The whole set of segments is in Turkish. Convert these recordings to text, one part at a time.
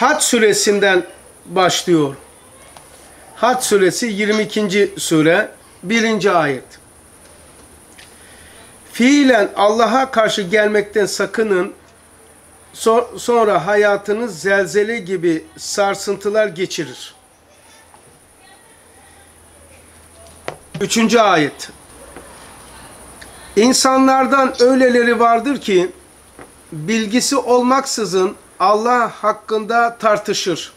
Hac suresinden başlıyor. Hac suresi 22. sure 1. ayet. Fiilen Allah'a karşı gelmekten sakının. So- Sonra hayatınız zelzele gibi sarsıntılar geçirir. Üçüncü ayet. İnsanlardan öyleleri vardır ki bilgisi olmaksızın Allah hakkında tartışır.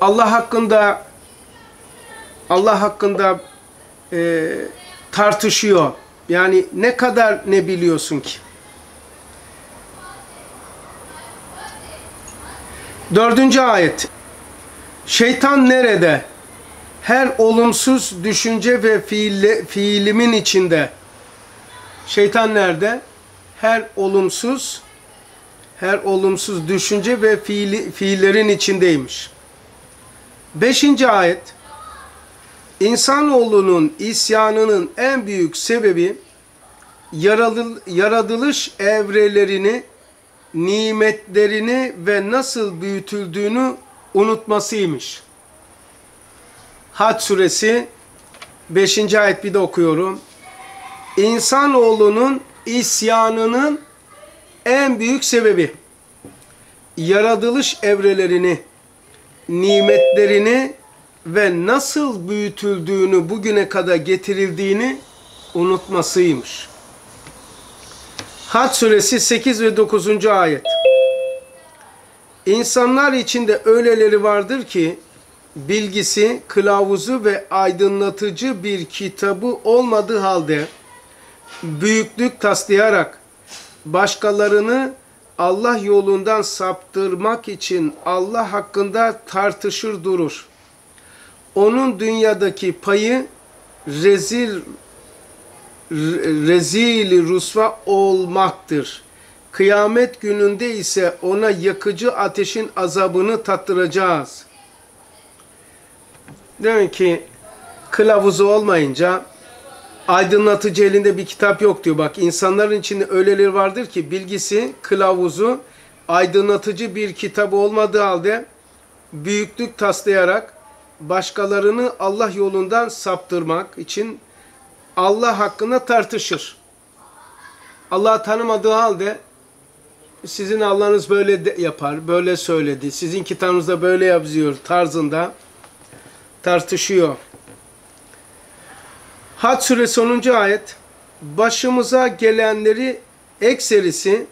Allah hakkında Allah hakkında e, tartışıyor. Yani ne kadar ne biliyorsun ki? Dördüncü ayet. Şeytan nerede? Her olumsuz düşünce ve fiille, fiilimin içinde. Şeytan nerede? Her olumsuz her olumsuz düşünce ve fiili, fiillerin içindeymiş. Beşinci ayet. İnsanoğlunun isyanının en büyük sebebi yaradıl- yaratılış evrelerini, nimetlerini ve nasıl büyütüldüğünü unutmasıymış. Hac suresi 5. ayet bir de okuyorum. İnsanoğlunun isyanının en büyük sebebi yaratılış evrelerini, nimetlerini ve nasıl büyütüldüğünü bugüne kadar getirildiğini unutmasıymış. Hac suresi 8 ve 9. ayet. İnsanlar içinde öyleleri vardır ki bilgisi, kılavuzu ve aydınlatıcı bir kitabı olmadığı halde büyüklük taslayarak başkalarını Allah yolundan saptırmak için Allah hakkında tartışır durur. Onun dünyadaki payı rezil rezil rusva olmaktır. Kıyamet gününde ise ona yakıcı ateşin azabını tattıracağız. Demek ki kılavuzu olmayınca aydınlatıcı elinde bir kitap yok diyor. Bak insanların içinde öyleleri vardır ki bilgisi, kılavuzu, aydınlatıcı bir kitabı olmadığı halde büyüklük taslayarak başkalarını Allah yolundan saptırmak için Allah hakkında tartışır. Allah tanımadığı halde sizin Allah'ınız böyle yapar, böyle söyledi, sizin kitabınızda böyle yazıyor tarzında tartışıyor. Hac suresi 10. ayet başımıza gelenleri ekserisi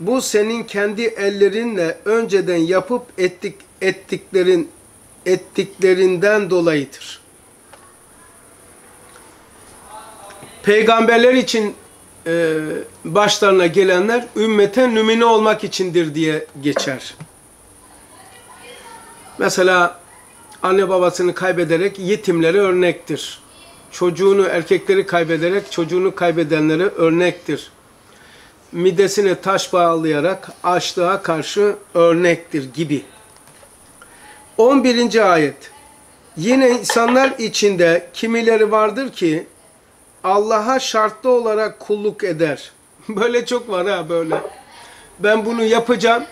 bu senin kendi ellerinle önceden yapıp ettik ettiklerin ettiklerinden dolayıdır. Peygamberler için e, başlarına gelenler ümmete nümine olmak içindir diye geçer. Mesela anne babasını kaybederek yetimlere örnektir. Çocuğunu, erkekleri kaybederek çocuğunu kaybedenlere örnektir. Midesine taş bağlayarak açlığa karşı örnektir gibi. 11. ayet. Yine insanlar içinde kimileri vardır ki Allah'a şartlı olarak kulluk eder. Böyle çok var ha böyle. Ben bunu yapacağım.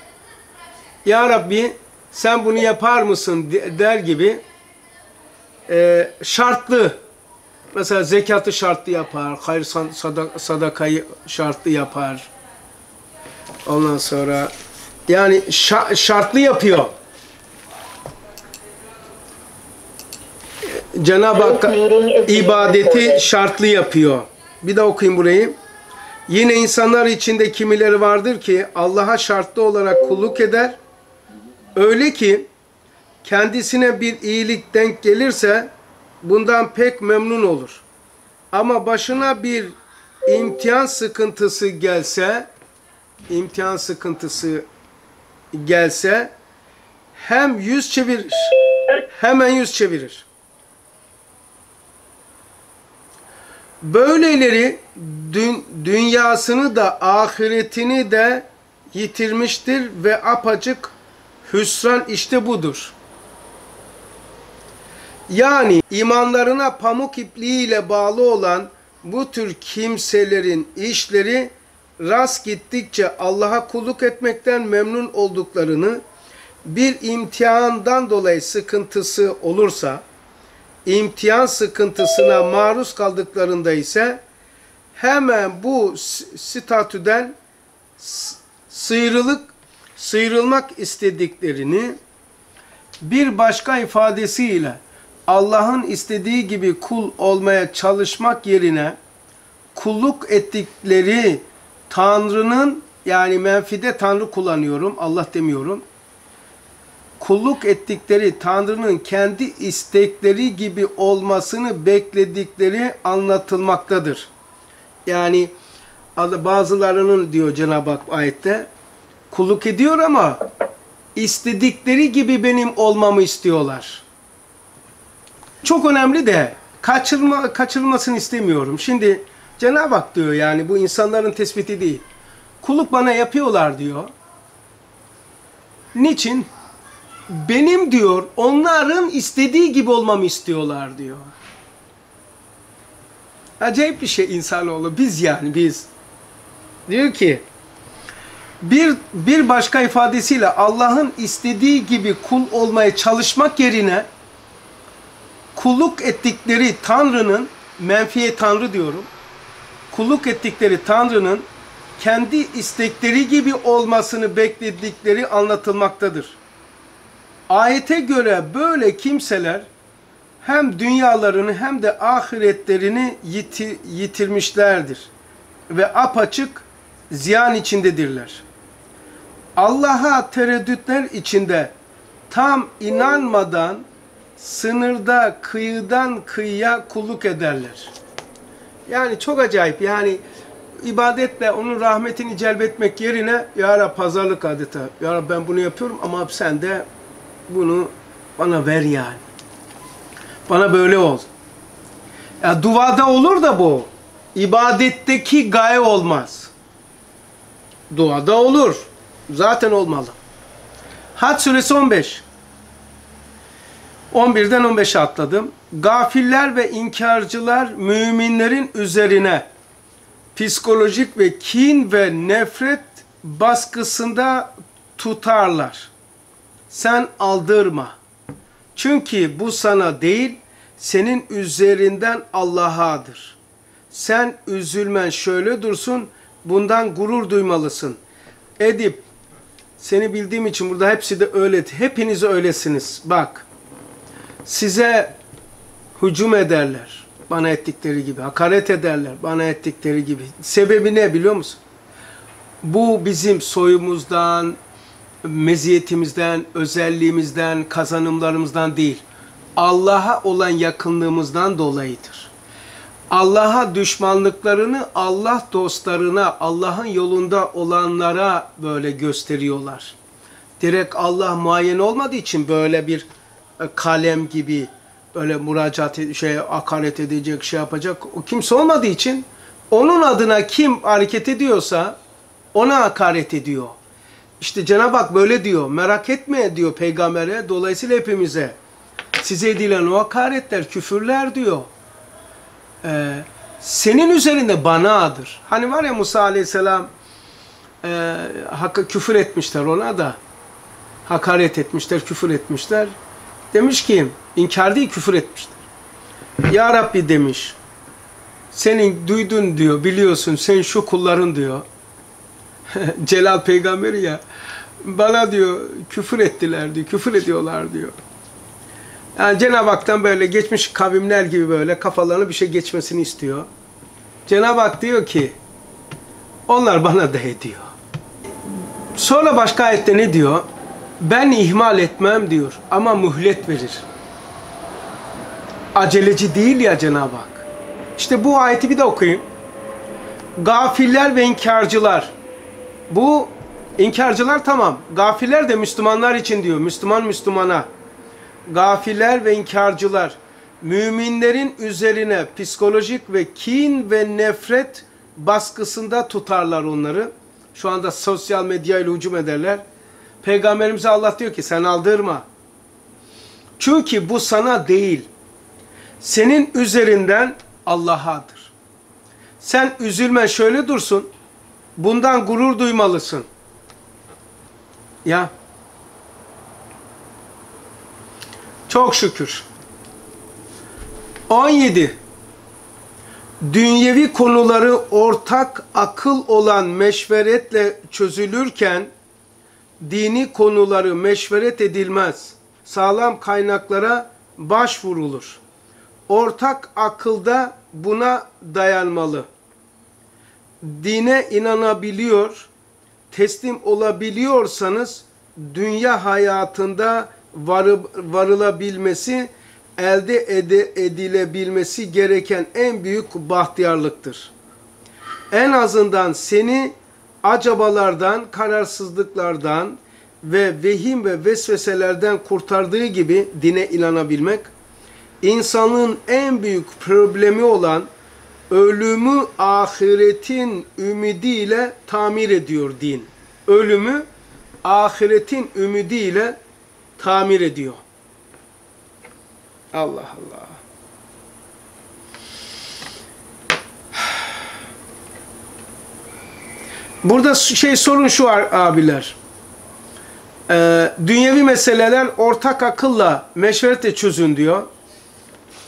Ya Rabbi sen bunu yapar mısın der gibi e, şartlı mesela zekatı şartlı yapar, hayır sadakayı şartlı yapar. Ondan sonra yani şartlı yapıyor. Cenab-ı Hak ibadeti şartlı yapıyor. Bir de okuyayım burayı. Yine insanlar içinde kimileri vardır ki Allah'a şartlı olarak kulluk eder. Öyle ki kendisine bir iyilik denk gelirse bundan pek memnun olur. Ama başına bir imtihan sıkıntısı gelse, imtihan sıkıntısı gelse hem yüz çevirir, hemen yüz çevirir. Böyleleri dün, dünyasını da ahiretini de yitirmiştir ve apacık hüsran işte budur. Yani imanlarına pamuk ipliğiyle bağlı olan bu tür kimselerin işleri rast gittikçe Allah'a kulluk etmekten memnun olduklarını bir imtihandan dolayı sıkıntısı olursa, imtihan sıkıntısına maruz kaldıklarında ise hemen bu statüden sıyrılık sıyrılmak istediklerini bir başka ifadesiyle Allah'ın istediği gibi kul olmaya çalışmak yerine kulluk ettikleri Tanrı'nın yani menfide Tanrı kullanıyorum, Allah demiyorum. Kulluk ettikleri Tanrı'nın kendi istekleri gibi olmasını bekledikleri anlatılmaktadır. Yani bazılarının diyor Cenab-ı Hak ayette kulluk ediyor ama istedikleri gibi benim olmamı istiyorlar. Çok önemli de kaçırma, kaçırılmasını istemiyorum. Şimdi Cenab-ı Hak diyor yani bu insanların tespiti değil. Kulluk bana yapıyorlar diyor. Niçin? Benim diyor onların istediği gibi olmamı istiyorlar diyor. Acayip bir şey insanoğlu. Biz yani biz. Diyor ki bir, bir başka ifadesiyle Allah'ın istediği gibi kul olmaya çalışmak yerine kulluk ettikleri Tanrı'nın menfiye Tanrı diyorum. Kulluk ettikleri Tanrı'nın kendi istekleri gibi olmasını bekledikleri anlatılmaktadır. Ayete göre böyle kimseler hem dünyalarını hem de ahiretlerini yitirmişlerdir ve apaçık ziyan içindedirler. Allah'a tereddütler içinde tam inanmadan sınırda kıyıdan kıyıya kulluk ederler. Yani çok acayip yani ibadetle onun rahmetini celbetmek yerine Ya Rab pazarlık adeta. Ya Rab ben bunu yapıyorum ama sen de bunu bana ver yani. Bana böyle ol. Ya duada olur da bu. İbadetteki gaye olmaz. Duada olur. Zaten olmalı. Had suresi 15. 11'den 15'e atladım. Gafiller ve inkarcılar müminlerin üzerine psikolojik ve kin ve nefret baskısında tutarlar. Sen aldırma. Çünkü bu sana değil, senin üzerinden Allah'adır. Sen üzülmen şöyle dursun, bundan gurur duymalısın. Edip, seni bildiğim için burada hepsi de öyle. Hepiniz öylesiniz. Bak, size hücum ederler. Bana ettikleri gibi. Hakaret ederler. Bana ettikleri gibi. Sebebi ne biliyor musun? Bu bizim soyumuzdan, meziyetimizden, özelliğimizden, kazanımlarımızdan değil. Allah'a olan yakınlığımızdan dolayıdır. Allah'a düşmanlıklarını Allah dostlarına, Allah'ın yolunda olanlara böyle gösteriyorlar. Direkt Allah muayyen olmadığı için böyle bir kalem gibi böyle müracaat şey hakaret edecek, şey yapacak o kimse olmadığı için onun adına kim hareket ediyorsa ona hakaret ediyor. İşte Cenab-ı Hak böyle diyor. Merak etme diyor peygambere. Dolayısıyla hepimize size edilen o hakaretler, küfürler diyor. Ee, senin üzerinde bana'dır. Hani var ya Musa aleyhisselam e, hakka küfür etmişler ona da. Hakaret etmişler, küfür etmişler. Demiş ki, inkar değil küfür etmişler. Ya Rabbi demiş, senin duydun diyor, biliyorsun sen şu kulların diyor. Celal peygamberi ya, bana diyor küfür ettiler diyor, küfür ediyorlar diyor. Yani Cenab-ı Hak'tan böyle geçmiş kavimler gibi böyle kafalarına bir şey geçmesini istiyor. Cenab-ı Hak diyor ki, onlar bana da ediyor. Sonra başka ayette ne diyor? Ben ihmal etmem diyor ama mühlet verir. Aceleci değil ya Cenab-ı Hak. İşte bu ayeti bir de okuyayım. Gafiller ve inkarcılar. Bu inkarcılar tamam. Gafiller de Müslümanlar için diyor. Müslüman Müslümana. Gafiller ve inkarcılar müminlerin üzerine psikolojik ve kin ve nefret baskısında tutarlar onları. Şu anda sosyal medyayla hücum ederler. Peygamberimize Allah diyor ki sen aldırma. Çünkü bu sana değil. Senin üzerinden Allah'adır. Sen üzülmen şöyle dursun. Bundan gurur duymalısın. Ya Çok şükür. 17. Dünyevi konuları ortak akıl olan meşveretle çözülürken dini konuları meşveret edilmez. Sağlam kaynaklara başvurulur. Ortak akılda buna dayanmalı. Dine inanabiliyor, teslim olabiliyorsanız dünya hayatında varı, varılabilmesi, elde ede, edilebilmesi gereken en büyük bahtiyarlıktır. En azından seni acabalardan, kararsızlıklardan ve vehim ve vesveselerden kurtardığı gibi dine inanabilmek, insanlığın en büyük problemi olan ölümü ahiretin ümidiyle tamir ediyor din. Ölümü ahiretin ümidiyle tamir ediyor. Allah Allah. Burada şey sorun şu abiler. Ee, dünyevi meseleler ortak akılla meşveretle çözün diyor.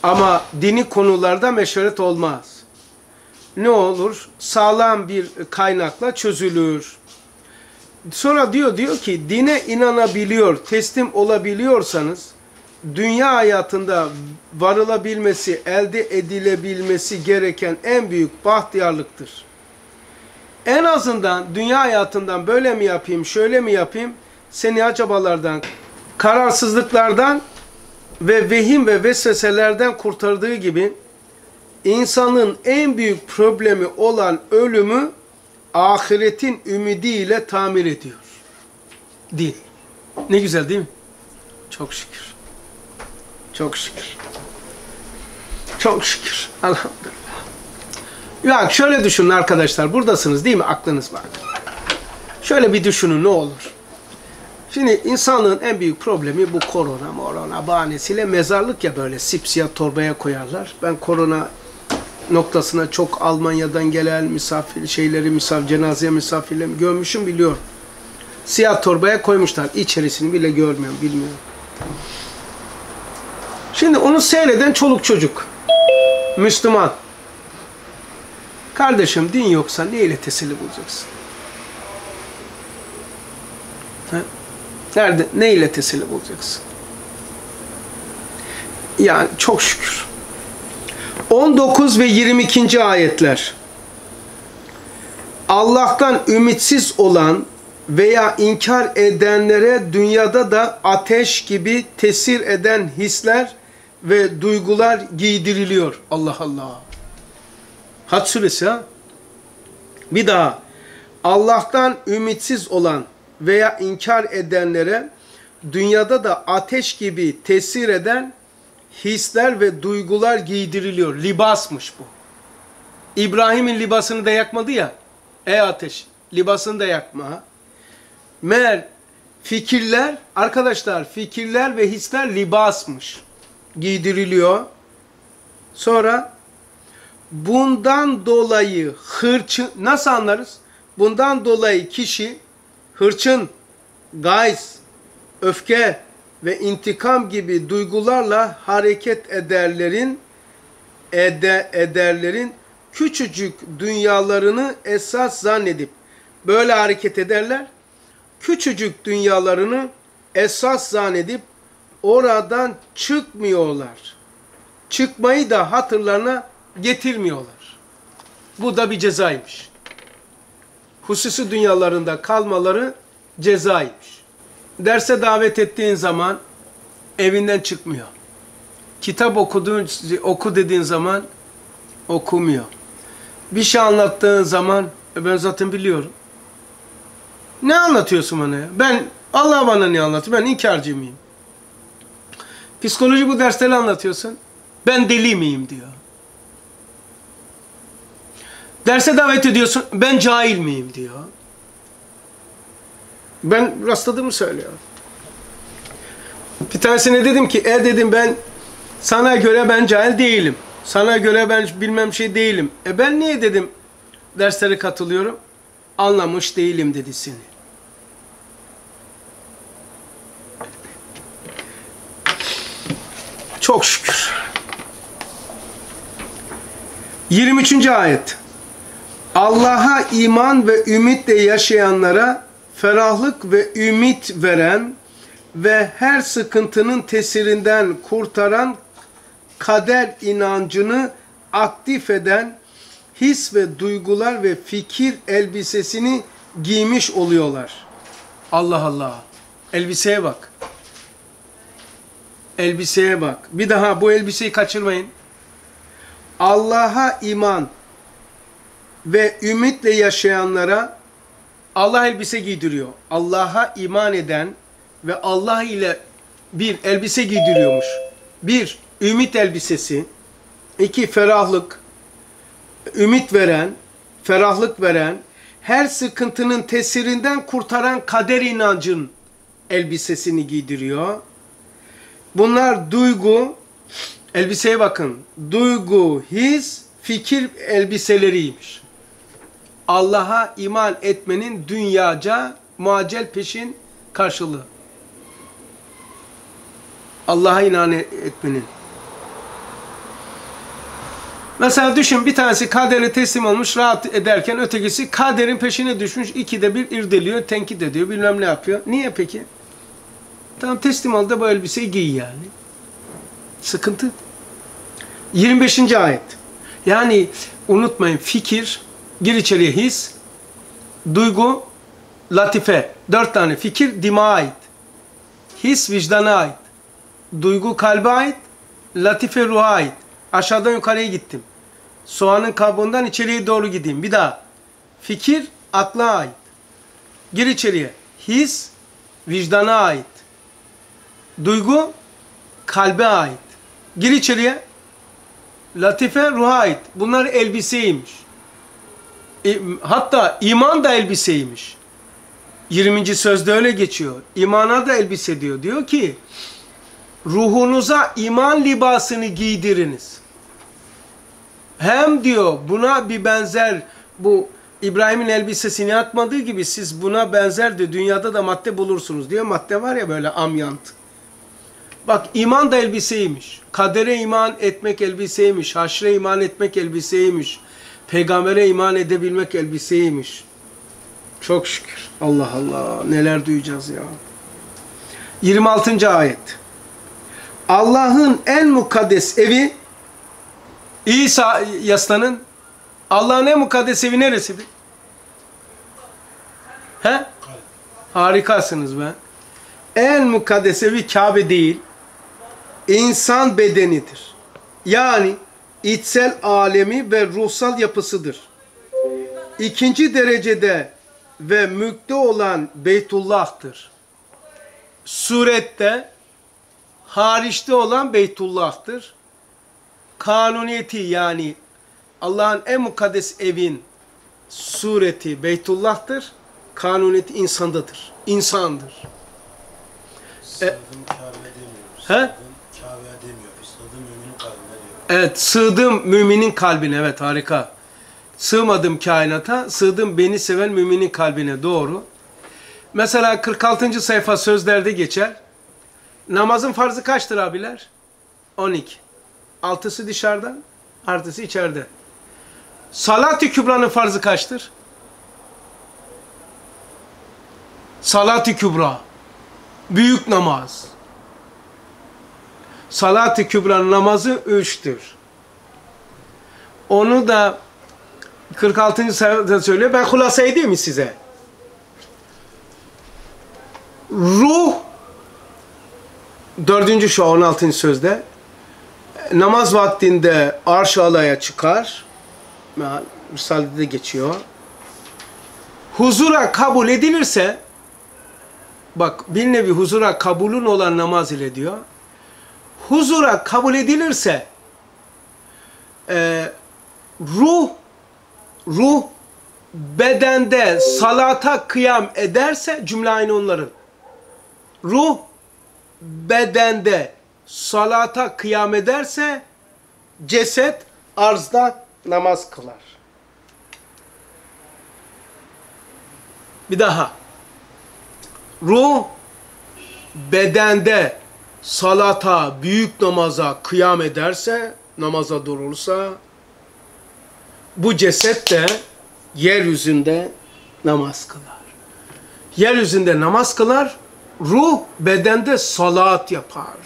Ama dini konularda meşveret olmaz. Ne olur? Sağlam bir kaynakla çözülür. Sonra diyor diyor ki dine inanabiliyor, teslim olabiliyorsanız dünya hayatında varılabilmesi, elde edilebilmesi gereken en büyük bahtiyarlıktır. En azından dünya hayatından böyle mi yapayım, şöyle mi yapayım, seni acabalardan, kararsızlıklardan ve vehim ve vesveselerden kurtardığı gibi insanın en büyük problemi olan ölümü ahiretin ümidiyle tamir ediyor. Din. Ne güzel değil mi? Çok şükür. Çok şükür. Çok şükür. Elhamdülillah. Ya şöyle düşünün arkadaşlar. Buradasınız değil mi? Aklınız var. Şöyle bir düşünün ne olur. Şimdi insanlığın en büyük problemi bu korona morona bahanesiyle mezarlık ya böyle sipsiyah torbaya koyarlar. Ben korona noktasına çok Almanya'dan gelen misafir şeyleri misafir cenazeye misafirleri görmüşüm biliyorum. Siyah torbaya koymuşlar. İçerisini bile görmüyorum, bilmiyorum. Şimdi onu seyreden çoluk çocuk. Müslüman. Kardeşim din yoksa neyle teselli bulacaksın? Ha? Nerede? Neyle teselli bulacaksın? Yani çok şükür. 19 ve 22. ayetler. Allah'tan ümitsiz olan veya inkar edenlere dünyada da ateş gibi tesir eden hisler ve duygular giydiriliyor. Allah Allah. Had suresi ha. Bir daha. Allah'tan ümitsiz olan veya inkar edenlere dünyada da ateş gibi tesir eden hisler ve duygular giydiriliyor. Libasmış bu. İbrahim'in libasını da yakmadı ya. Ey ateş, libasını da yakma. Meğer fikirler, arkadaşlar fikirler ve hisler libasmış. Giydiriliyor. Sonra bundan dolayı hırçın, nasıl anlarız? Bundan dolayı kişi hırçın, gayz, öfke ve intikam gibi duygularla hareket ederlerin ede, ederlerin küçücük dünyalarını esas zannedip böyle hareket ederler. Küçücük dünyalarını esas zannedip oradan çıkmıyorlar. Çıkmayı da hatırlarına getirmiyorlar. Bu da bir cezaymış. Hususi dünyalarında kalmaları cezaymış. Derse davet ettiğin zaman evinden çıkmıyor. Kitap okuduğun, oku dediğin zaman okumuyor. Bir şey anlattığın zaman e ben zaten biliyorum. Ne anlatıyorsun bana ya? Ben Allah bana ne anlatıyor? Ben inkarcı mıyım? Psikoloji bu dersleri anlatıyorsun. Ben deli miyim diyor. Derse davet ediyorsun. Ben cahil miyim diyor. Ben rastladığımı söylüyorum. Bir tanesine dedim ki e dedim ben sana göre ben cahil değilim. Sana göre ben bilmem şey değilim. E ben niye dedim derslere katılıyorum? Anlamış değilim dedi seni. Çok şükür. 23. ayet. Allah'a iman ve ümitle yaşayanlara ferahlık ve ümit veren ve her sıkıntının tesirinden kurtaran kader inancını aktif eden his ve duygular ve fikir elbisesini giymiş oluyorlar. Allah Allah. Elbiseye bak. Elbiseye bak. Bir daha bu elbiseyi kaçırmayın. Allah'a iman ve ümitle yaşayanlara Allah elbise giydiriyor. Allah'a iman eden ve Allah ile bir elbise giydiriyormuş. Bir, ümit elbisesi. iki ferahlık. Ümit veren, ferahlık veren, her sıkıntının tesirinden kurtaran kader inancın elbisesini giydiriyor. Bunlar duygu, elbiseye bakın. Duygu, his, fikir elbiseleriymiş. Allah'a iman etmenin dünyaca muacel peşin karşılığı. Allah'a inan etmenin. Mesela düşün bir tanesi kadere teslim olmuş rahat ederken ötekisi kaderin peşine düşmüş ikide bir irdeliyor, tenkit ediyor, bilmem ne yapıyor. Niye peki? Tamam teslim ol da bu elbiseyi giy yani. Sıkıntı. 25. ayet. Yani unutmayın fikir, gir içeriye his, duygu, latife. Dört tane fikir dima ait. His vicdana ait. Duygu kalbe ait. Latife ruha ait. Aşağıdan yukarıya gittim. Soğanın kabuğundan içeriye doğru gideyim. Bir daha. Fikir akla ait. Gir içeriye. His vicdana ait. Duygu kalbe ait. Gir içeriye. Latife ruha ait. Bunlar elbiseymiş. E, hatta iman da elbiseymiş. 20. sözde öyle geçiyor. İmana da elbise diyor. Diyor ki ruhunuza iman libasını giydiriniz. Hem diyor buna bir benzer bu İbrahim'in elbisesini atmadığı gibi siz buna benzer de dünyada da madde bulursunuz diyor. Madde var ya böyle amyant. Bak iman da elbiseymiş. Kadere iman etmek elbiseymiş. Haşre iman etmek elbiseymiş. Peygambere iman edebilmek elbiseymiş. Çok şükür. Allah Allah neler duyacağız ya. 26. ayet. Allah'ın en mukaddes evi İsa yaslanın Allah'ın en mukaddes evi neresidir? He? Harikasınız be. En mukaddes evi Kabe değil. insan bedenidir. Yani içsel alemi ve ruhsal yapısıdır. İkinci derecede ve mülkte olan Beytullah'tır. Surette hariçte olan Beytullah'tır. Kanuniyeti yani Allah'ın en mukaddes evin sureti Beytullah'tır. Kanuniyeti insandadır. İnsandır. Kabe demiyoruz. He? Stadım Kabe demiyoruz. Stadım müminin kalbine diyor. Evet sığdım müminin kalbine evet harika. Sığmadım kainata, sığdım beni seven müminin kalbine doğru. Mesela 46. sayfa sözlerde geçer. Namazın farzı kaçtır abiler? 12. Altısı dışarıda, artısı içeride. Salat-ı Kübra'nın farzı kaçtır? Salat-ı Kübra. Büyük namaz. Salat-ı Kübra'nın namazı üçtür. Onu da 46. sayfada söylüyor. Ben hulasa edeyim mi size? Ruh dördüncü şu 16. sözde namaz vaktinde arş alaya çıkar. Risalede de geçiyor. Huzura kabul edilirse bak bir nevi huzura kabulün olan namaz ile diyor. Huzura kabul edilirse e, ruh ruh bedende salata kıyam ederse cümle aynı onların. Ruh bedende salata kıyam ederse ceset arzda namaz kılar. Bir daha. Ruh bedende salata, büyük namaza kıyam ederse, namaza durursa, bu ceset de yeryüzünde namaz kılar. Yeryüzünde namaz kılar, ruh bedende salat yapar.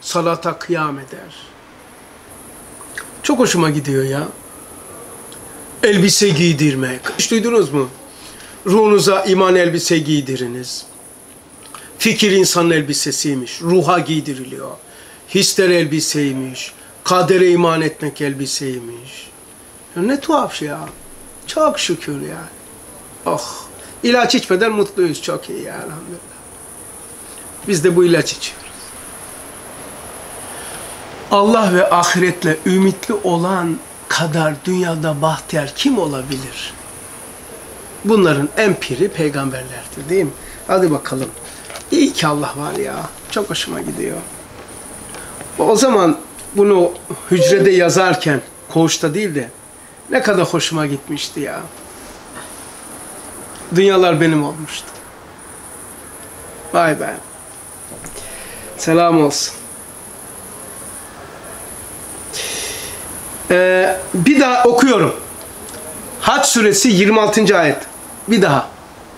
Salata kıyam eder. Çok hoşuma gidiyor ya. Elbise giydirmek. Hiç duydunuz mu? Ruhunuza iman elbise giydiriniz. Fikir insanın elbisesiymiş. Ruha giydiriliyor. Hisler elbiseymiş. Kadere iman etmek elbiseymiş. Ya ne tuhaf şey ya. Çok şükür yani. Oh. İlaç içmeden mutluyuz. Çok iyi ya elhamdülillah. Biz de bu ilaç içiyoruz. Allah ve ahiretle ümitli olan kadar dünyada bahtiyar kim olabilir? Bunların en piri peygamberlerdir değil mi? Hadi bakalım. İyi ki Allah var ya. Çok hoşuma gidiyor. O zaman bunu hücrede yazarken, koğuşta değil de ne kadar hoşuma gitmişti ya. Dünyalar benim olmuştu. Vay be. Selam olsun. Ee, bir daha okuyorum. Haç suresi 26. ayet. Bir daha.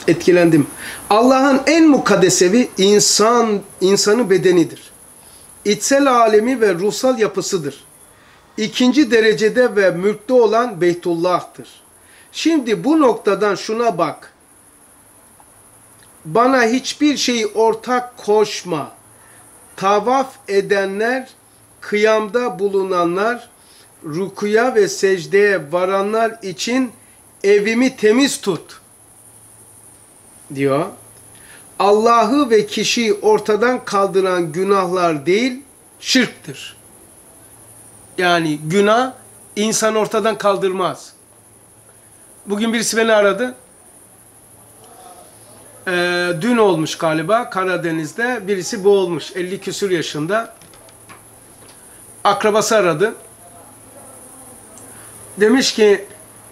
Etkilendim. Allah'ın en mukaddesevi insan, insanı bedenidir. İçsel alemi ve ruhsal yapısıdır. İkinci derecede ve mülkte olan Beytullah'tır. Şimdi bu noktadan şuna bak. Bana hiçbir şeyi ortak koşma. Tavaf edenler, kıyamda bulunanlar, rukuya ve secdeye varanlar için evimi temiz tut diyor. Allah'ı ve kişiyi ortadan kaldıran günahlar değil, şirktir. Yani günah insan ortadan kaldırmaz. Bugün birisi beni aradı. Ee, dün olmuş galiba Karadeniz'de birisi boğulmuş 50 küsür yaşında. Akrabası aradı. Demiş ki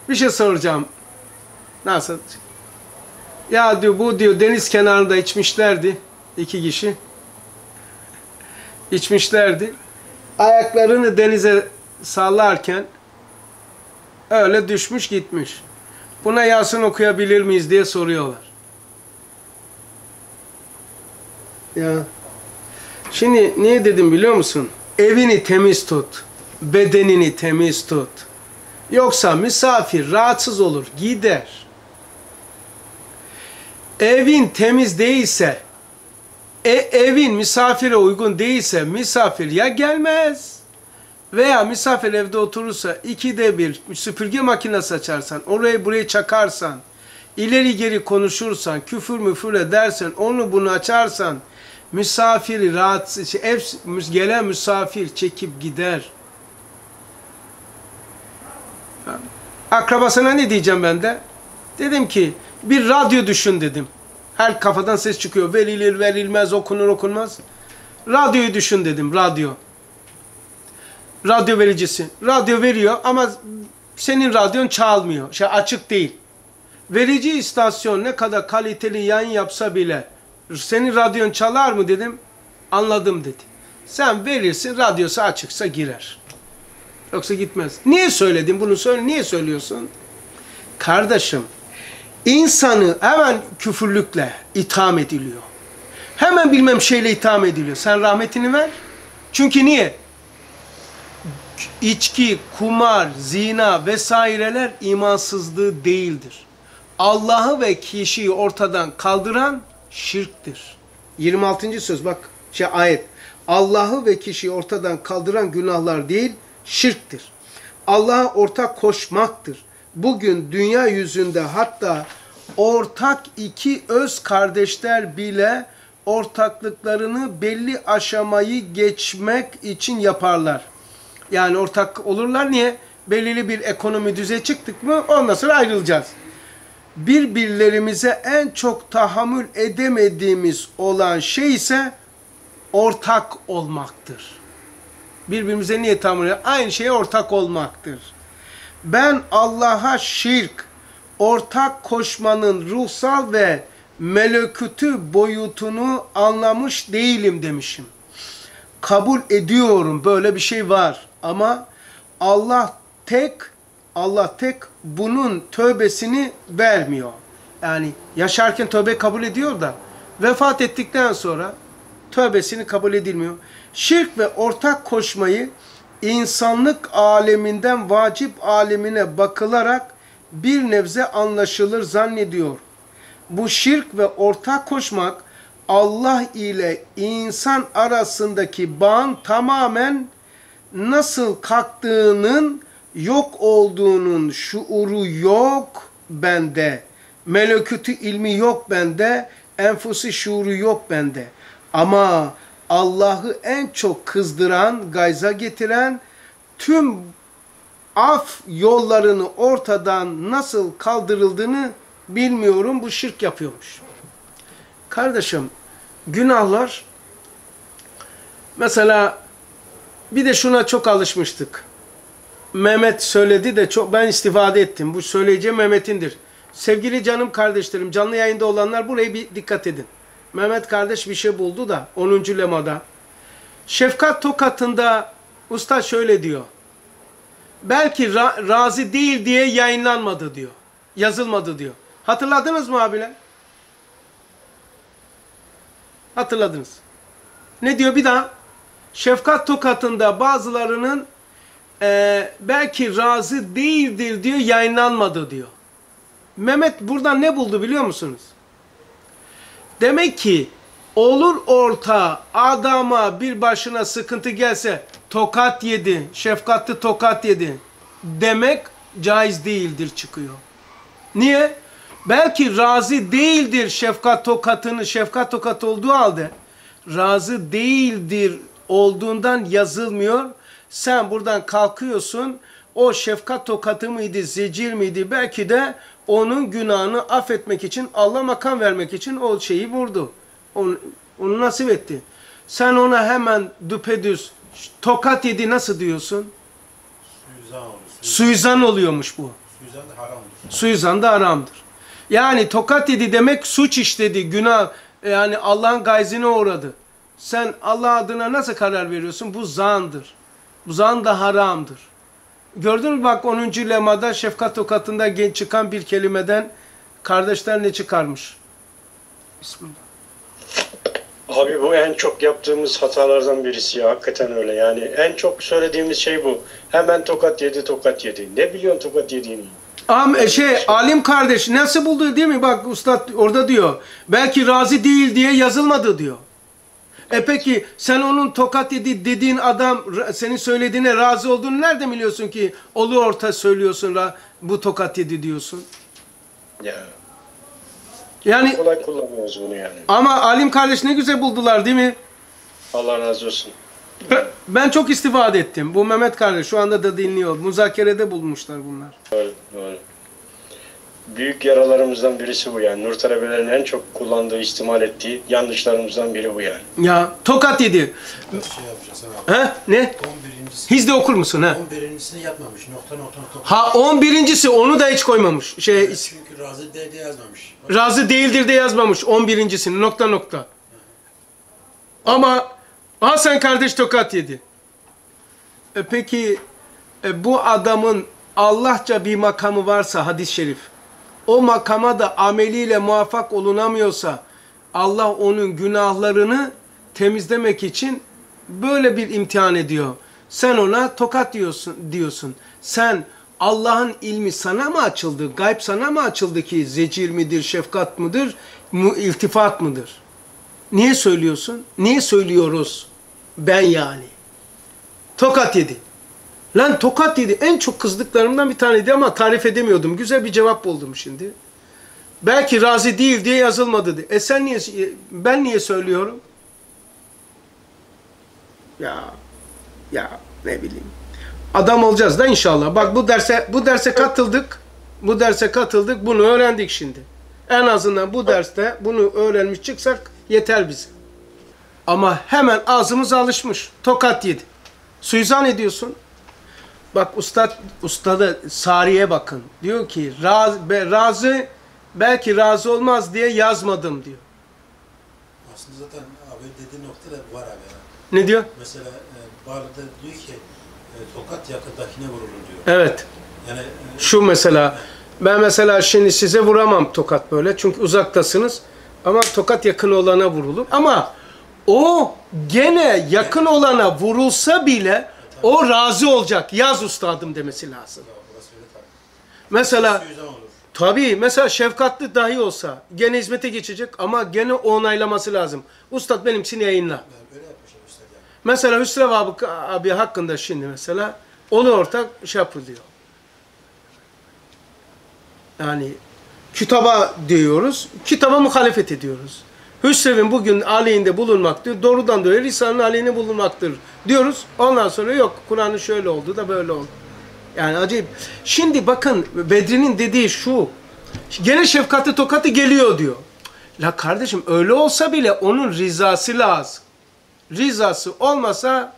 bir şey soracağım. Nasıl? Ya diyor bu diyor deniz kenarında içmişlerdi iki kişi. İçmişlerdi. Ayaklarını denize sallarken öyle düşmüş gitmiş. Buna Yasin okuyabilir miyiz diye soruyorlar. Ya şimdi niye dedim biliyor musun? Evini temiz tut. Bedenini temiz tut. Yoksa misafir rahatsız olur, gider. Evin temiz değilse, e, evin misafire uygun değilse misafir ya gelmez veya misafir evde oturursa ikide bir süpürge makinesi açarsan, orayı burayı çakarsan, ileri geri konuşursan, küfür müfür edersen, onu bunu açarsan, misafiri rahatsız, şey, ev, gelen misafir çekip gider. Akrabasına ne diyeceğim ben de? Dedim ki bir radyo düşün dedim. Her kafadan ses çıkıyor. Verilir verilmez okunur okunmaz. Radyoyu düşün dedim. Radyo. Radyo vericisi. Radyo veriyor ama senin radyon çalmıyor. Şey açık değil. Verici istasyon ne kadar kaliteli yayın yapsa bile senin radyon çalar mı dedim. Anladım dedi. Sen verirsin radyosu açıksa girer. Yoksa gitmez. Niye söyledin bunu söyle? Niye söylüyorsun? Kardeşim, insanı hemen küfürlükle itham ediliyor. Hemen bilmem şeyle itham ediliyor. Sen rahmetini ver. Çünkü niye? İçki, kumar, zina vesaireler imansızlığı değildir. Allah'ı ve kişiyi ortadan kaldıran şirktir. 26. söz bak şey ayet. Allah'ı ve kişiyi ortadan kaldıran günahlar değil, şirktir. Allah'a ortak koşmaktır. Bugün dünya yüzünde hatta ortak iki öz kardeşler bile ortaklıklarını belli aşamayı geçmek için yaparlar. Yani ortak olurlar niye? Belirli bir ekonomi düzey çıktık mı ondan sonra ayrılacağız. Birbirlerimize en çok tahammül edemediğimiz olan şey ise ortak olmaktır birbirimize niye tahammül Aynı şeye ortak olmaktır. Ben Allah'a şirk, ortak koşmanın ruhsal ve melekütü boyutunu anlamış değilim demişim. kabul ediyorum böyle bir şey var ama Allah tek Allah tek bunun tövbesini vermiyor. Yani yaşarken tövbe kabul ediyor da vefat ettikten sonra tövbesini kabul edilmiyor. Şirk ve ortak koşmayı insanlık aleminden vacip alemine bakılarak bir nebze anlaşılır zannediyor. Bu şirk ve ortak koşmak Allah ile insan arasındaki bağın tamamen nasıl kalktığının yok olduğunun şuuru yok bende. Melekütü ilmi yok bende. Enfusi şuuru yok bende. Ama Allah'ı en çok kızdıran, gayza getiren tüm af yollarını ortadan nasıl kaldırıldığını bilmiyorum. Bu şirk yapıyormuş. Kardeşim günahlar mesela bir de şuna çok alışmıştık. Mehmet söyledi de çok ben istifade ettim. Bu söyleyeceğim Mehmet'indir. Sevgili canım kardeşlerim, canlı yayında olanlar buraya bir dikkat edin. Mehmet kardeş bir şey buldu da 10. lemada. Şefkat tokatında usta şöyle diyor. Belki ra- razı değil diye yayınlanmadı diyor. Yazılmadı diyor. Hatırladınız mı abiler? Hatırladınız. Ne diyor bir daha? Şefkat tokatında bazılarının e, belki razı değildir diyor yayınlanmadı diyor. Mehmet buradan ne buldu biliyor musunuz? Demek ki olur orta adama bir başına sıkıntı gelse tokat yedi, şefkatli tokat yedi demek caiz değildir çıkıyor. Niye? Belki razı değildir şefkat tokatını, şefkat tokat olduğu halde razı değildir olduğundan yazılmıyor. Sen buradan kalkıyorsun, o şefkat tokatı mıydı, zecir miydi? Belki de onun günahını affetmek için, Allah makam vermek için o şeyi vurdu. Onu, onu nasip etti. Sen ona hemen düpedüz tokat yedi nasıl diyorsun? Suizan olur. Su, Suizan oluyormuş bu. suizan da haramdır. Suizan da haramdır. Yani tokat yedi demek suç işledi, günah yani Allah'ın gayzine uğradı. Sen Allah adına nasıl karar veriyorsun? Bu zandır. Bu zan da haramdır. Gördün mü bak 10. lemada şefkat tokatında çıkan bir kelimeden kardeşler ne çıkarmış? Bismillah. Abi bu en çok yaptığımız hatalardan birisi ya. Hakikaten öyle yani. En çok söylediğimiz şey bu. Hemen tokat yedi tokat yedi. Ne biliyorsun tokat yediğini? Am e, şey alim kardeş nasıl buldu değil mi? Bak ustad orada diyor. Belki razı değil diye yazılmadı diyor. E peki sen onun tokat yedi dediğin adam senin söylediğine razı olduğunu nerede biliyorsun ki? Olu orta söylüyorsun bu tokat yedi diyorsun. Ya Yani kolay kullanıyoruz bunu yani. ama alim kardeş ne güzel buldular değil mi? Allah razı olsun. Ben- Ben çok istifade ettim. Bu Mehmet kardeş şu anda da dinliyor. Muzakerede bulmuşlar bunlar. Doğru, doğru. Büyük yaralarımızdan birisi bu yani. Nur talebelerin en çok kullandığı, ihtimal ettiği yanlışlarımızdan biri bu yani. Ya tokat yedi. Şey yapacaksın abi. He? Ne? 11.si. Hizde okur musun ha? 11.sini yapmamış. Nokta nokta nokta. Ha 11.si onu da hiç koymamış. Şey Çünkü razı de de yazmamış. razı değildir de yazmamış 11.sini nokta nokta. Ama Hasan kardeş tokat yedi. E peki e, bu adamın Allahça bir makamı varsa hadis-i şerif o makama da ameliyle muvaffak olunamıyorsa Allah onun günahlarını temizlemek için böyle bir imtihan ediyor. Sen ona tokat diyorsun diyorsun. Sen Allah'ın ilmi sana mı açıldı? Gayb sana mı açıldı ki zecir midir, şefkat mıdır, iltifat mıdır? Niye söylüyorsun? Niye söylüyoruz? Ben yani. Tokat yedi. Lan tokat yedi. En çok kızdıklarımdan bir taneydi ama tarif edemiyordum. Güzel bir cevap buldum şimdi. Belki razı değil diye yazılmadı diye. E sen niye, ben niye söylüyorum? Ya, ya ne bileyim. Adam olacağız da inşallah. Bak bu derse bu derse katıldık. Bu derse katıldık. Bunu öğrendik şimdi. En azından bu derste bunu öğrenmiş çıksak yeter bize. Ama hemen ağzımız alışmış. Tokat yedi. Suizan ediyorsun. Bak ustad ustada Sari'ye bakın. Diyor ki raz, be- razı belki razı olmaz diye yazmadım diyor. Aslında zaten abi dediği nokta da var abi. ya. Ne diyor? Mesela e, Bağlı'da diyor ki e, tokat yakındakine vurulur diyor. Evet. Yani e, Şu mesela ben mesela şimdi size vuramam tokat böyle çünkü uzaktasınız ama tokat yakın olana vurulur ama o gene yakın olana vurulsa bile o razı olacak. Yaz ustadım demesi lazım. Mesela tabii mesela şefkatli dahi olsa gene hizmete geçecek ama gene onaylaması lazım. Ustad yayınla. Yapmışlar işte yani. Mesela Hüsrev abi, abi hakkında şimdi mesela onu ortak şey yapılıyor. Yani kitaba diyoruz, kitaba muhalefet ediyoruz. Hüsrev'in bugün aleyhinde bulunmak diyor, doğrudan doğruya Risale'nin aleyhine bulunmaktır diyoruz. Ondan sonra yok, Kur'an'ın şöyle oldu da böyle oldu. Yani acayip. Şimdi bakın Bedri'nin dediği şu, gene şefkatli tokatı geliyor diyor. La kardeşim öyle olsa bile onun rızası lazım rizası olmasa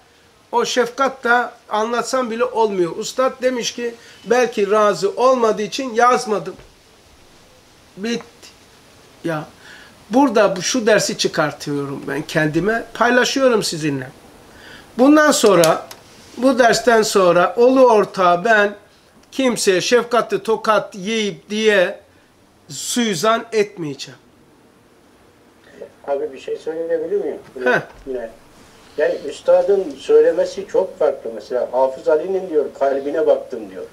o şefkat da anlatsam bile olmuyor. Ustad demiş ki belki razı olmadığı için yazmadım. Bitti. Ya burada bu- şu dersi çıkartıyorum ben kendime. Paylaşıyorum sizinle. Bundan sonra bu dersten sonra olu orta ben kimseye şefkatli tokat yiyip diye suizan etmeyeceğim. Abi bir şey söyleyebilir miyim? Heh. Yine. Yani üstadın söylemesi çok farklı. Mesela Hafız Ali'nin diyor kalbine baktım diyor.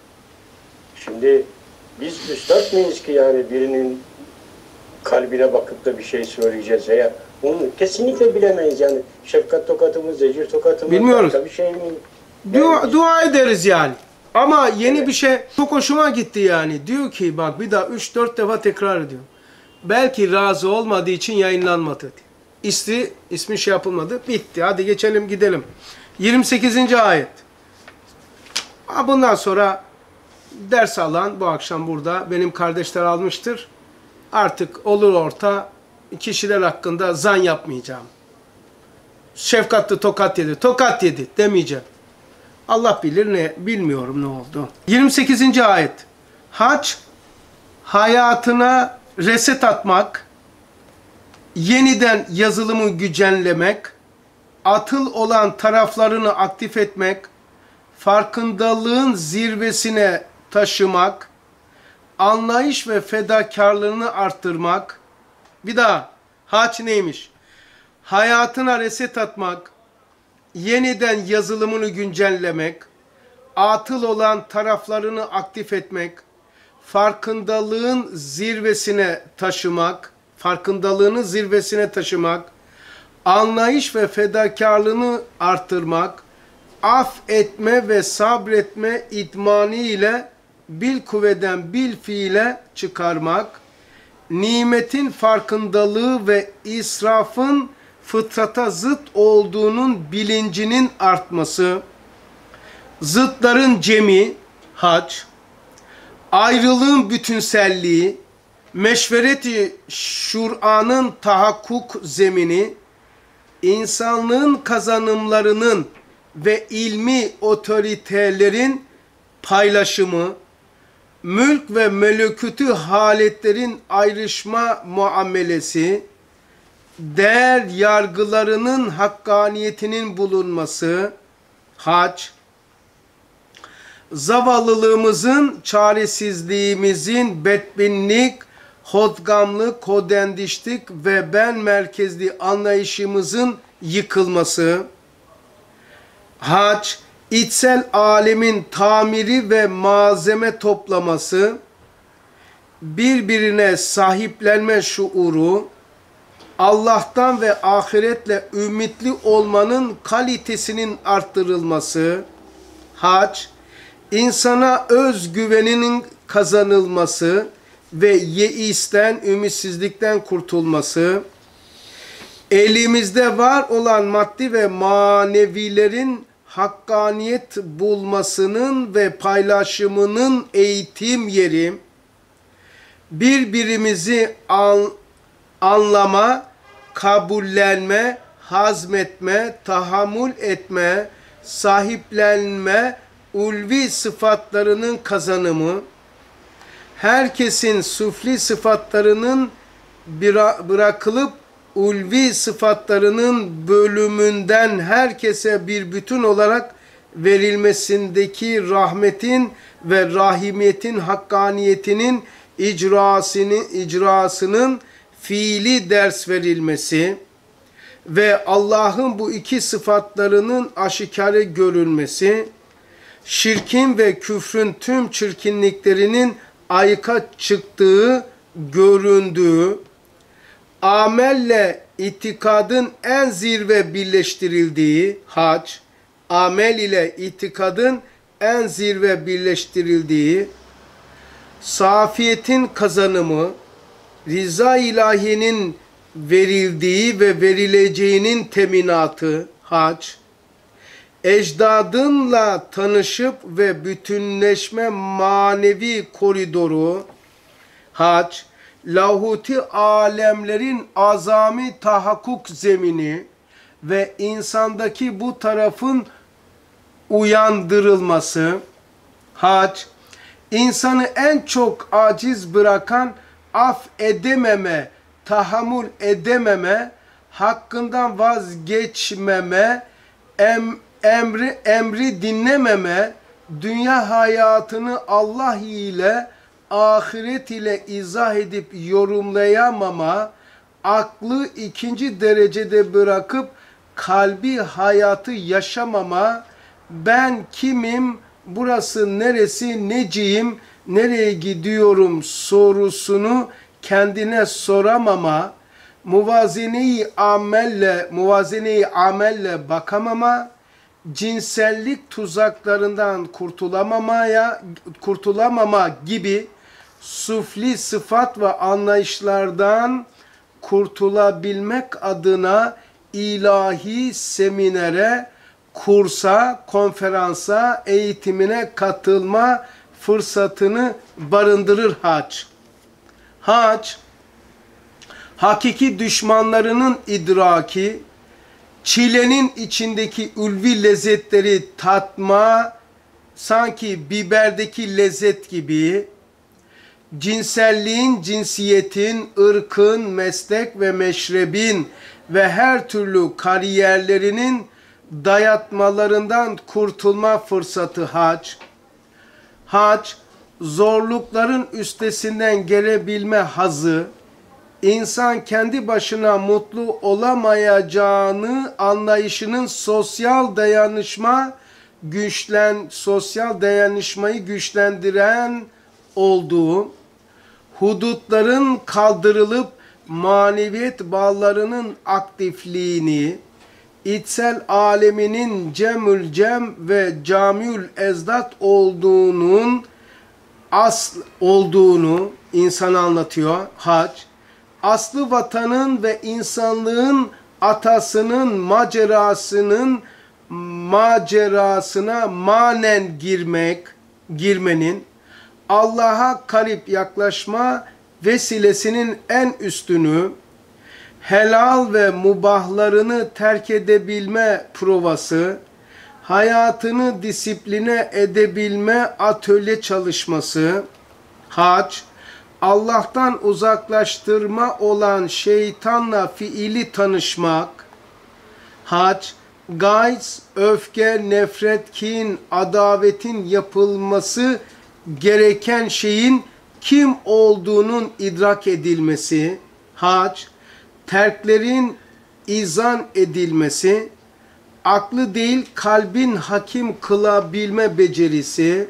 Şimdi biz üstad mıyız ki yani birinin kalbine bakıp da bir şey söyleyeceğiz ya. Bunu kesinlikle bilemeyiz yani. Şefkat tokatımız, zecir tokatımız Bilmiyoruz. bir şey mi? Dua, dua ederiz yani. Ama yeni bir şey çok hoşuma gitti yani. Diyor ki bak bir daha 3-4 defa tekrar ediyor. Belki razı olmadığı için yayınlanmadı. İsmi, ismi şey yapılmadı. Bitti. Hadi geçelim gidelim. 28. ayet. Bundan sonra ders alan bu akşam burada benim kardeşler almıştır. Artık olur orta kişiler hakkında zan yapmayacağım. Şefkatli tokat yedi. Tokat yedi demeyeceğim. Allah bilir ne bilmiyorum ne oldu. 28. ayet. Hac hayatına reset atmak, yeniden yazılımı gücenlemek, atıl olan taraflarını aktif etmek, farkındalığın zirvesine taşımak, anlayış ve fedakarlığını arttırmak. Bir daha haç neymiş? Hayatına reset atmak, yeniden yazılımını güncellemek, atıl olan taraflarını aktif etmek, farkındalığın zirvesine taşımak, farkındalığını zirvesine taşımak, anlayış ve fedakarlığını arttırmak, af etme ve sabretme idmanı ile bil kuvveden bil fiile çıkarmak, nimetin farkındalığı ve israfın fıtrata zıt olduğunun bilincinin artması, zıtların cemi, hac, ayrılığın bütünselliği, meşvereti şur'anın tahakkuk zemini, insanlığın kazanımlarının ve ilmi otoritelerin paylaşımı, mülk ve melekütü haletlerin ayrışma muamelesi, değer yargılarının hakkaniyetinin bulunması, hac, zavallılığımızın, çaresizliğimizin, bedbinlik, hodgamlık, kodendişlik ve ben merkezli anlayışımızın yıkılması, hac, içsel alemin tamiri ve malzeme toplaması, birbirine sahiplenme şuuru, Allah'tan ve ahiretle ümitli olmanın kalitesinin arttırılması, hac, insana özgüveninin kazanılması ve yeisten, ümitsizlikten kurtulması, elimizde var olan maddi ve manevilerin hakkaniyet bulmasının ve paylaşımının eğitim yeri, birbirimizi an, anlama, kabullenme, hazmetme, tahammül etme, sahiplenme, ulvi sıfatlarının kazanımı, herkesin sufli sıfatlarının bıra- bırakılıp ulvi sıfatlarının bölümünden herkese bir bütün olarak verilmesindeki rahmetin ve rahimiyetin hakkaniyetinin icrasını, icrasının fiili ders verilmesi ve Allah'ın bu iki sıfatlarının aşikarı görülmesi, şirkin ve küfrün tüm çirkinliklerinin ayıka çıktığı, göründüğü, amelle itikadın en zirve birleştirildiği hac, amel ile itikadın en zirve birleştirildiği, safiyetin kazanımı, riza ilahinin verildiği ve verileceğinin teminatı hac, ecdadınla tanışıp ve bütünleşme manevi koridoru hac, lahuti alemlerin azami tahakkuk zemini ve insandaki bu tarafın uyandırılması hac, insanı en çok aciz bırakan af edememe, tahammül edememe, hakkından vazgeçmeme, em, emri emri dinlememe, dünya hayatını Allah ile ahiret ile izah edip yorumlayamama, aklı ikinci derecede bırakıp kalbi hayatı yaşamama, ben kimim, burası neresi, neciyim, nereye gidiyorum sorusunu kendine soramama, muvazeneyi amelle, muvazeneyi amelle bakamama, cinsellik tuzaklarından kurtulamamaya, kurtulamama gibi sufli sıfat ve anlayışlardan kurtulabilmek adına ilahi seminere, kursa, konferansa, eğitimine katılma fırsatını barındırır hac. Hac, hakiki düşmanlarının idraki, çilenin içindeki ulvi lezzetleri tatma, sanki biberdeki lezzet gibi, cinselliğin, cinsiyetin, ırkın, meslek ve meşrebin ve her türlü kariyerlerinin dayatmalarından kurtulma fırsatı hac. Hac, zorlukların üstesinden gelebilme hazı, insan kendi başına mutlu olamayacağını anlayışının sosyal dayanışma güçlen sosyal dayanışmayı güçlendiren olduğu, hudutların kaldırılıp maneviyet bağlarının aktifliğini, içsel aleminin cemül cem ve camül ezdat olduğunun asl olduğunu insan anlatıyor hac. Aslı vatanın ve insanlığın atasının macerasının macerasına manen girmek, girmenin Allah'a karip yaklaşma vesilesinin en üstünü helal ve mubahlarını terk edebilme provası, hayatını disipline edebilme atölye çalışması, hac, Allah'tan uzaklaştırma olan şeytanla fiili tanışmak, hac, gayz, öfke, nefret, kin, adavetin yapılması gereken şeyin kim olduğunun idrak edilmesi, hac, terklerin izan edilmesi, aklı değil kalbin hakim kılabilme becerisi,